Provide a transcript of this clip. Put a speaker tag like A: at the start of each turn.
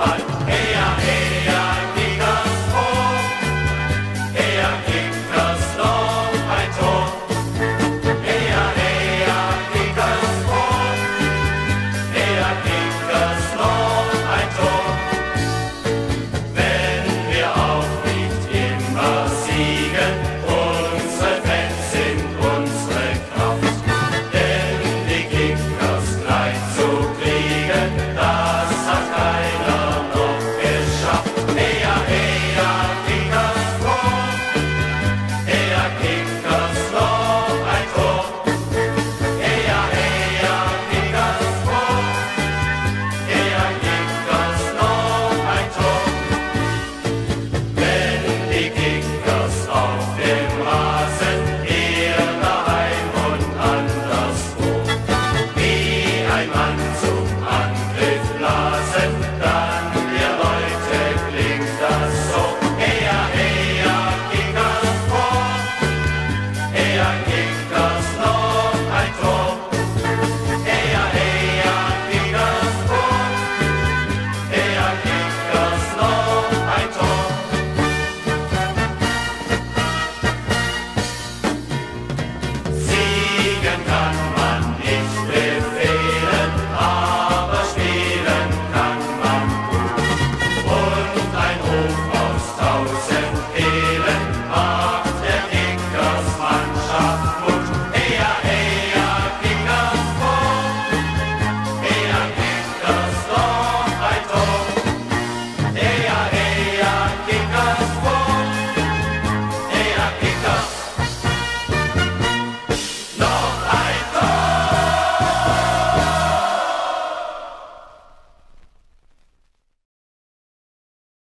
A: Bye.